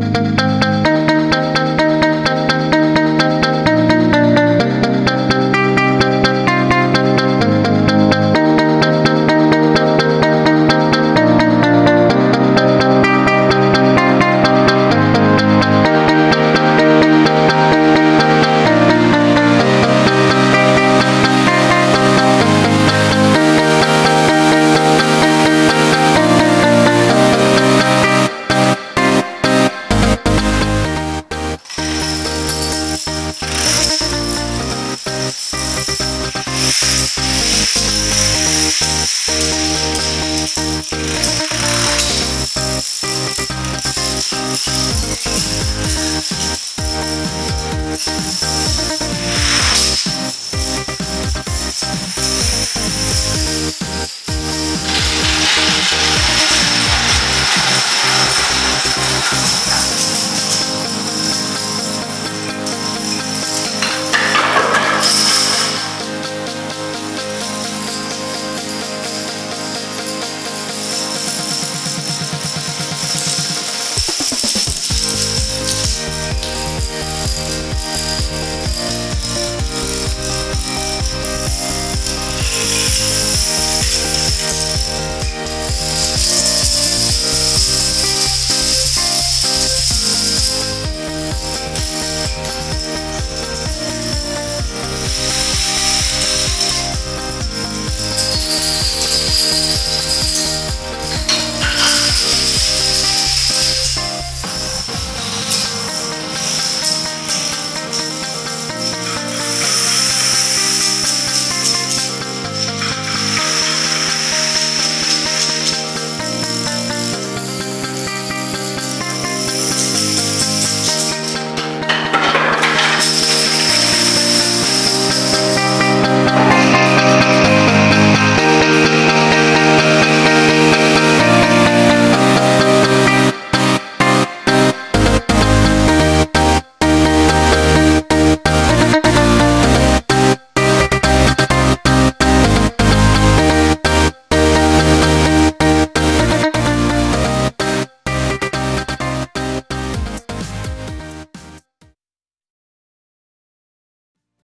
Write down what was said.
Música